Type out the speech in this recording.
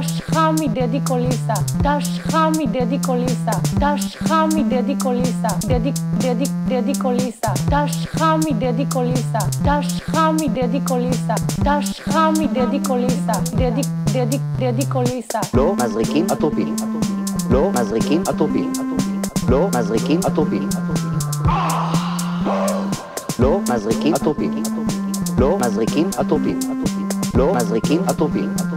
תשכה מדדי קוליסה, תשכה מדדי קוליסה, תשכה מדדי קוליסה, דדי, דדי, דדי קוליסה, תשכה מדדי קוליסה, תשכה מדדי קוליסה, תשכה מדדי קוליסה, דדי, דדי, דדי קוליסה. לא מזריקים אטרופיל. לא מזריקים אטרופיל. לא מזריקים אטרופיל. לא מזריקים אטרופיל. לא מזריקים אטרופיל. לא מזריקים אטרופיל.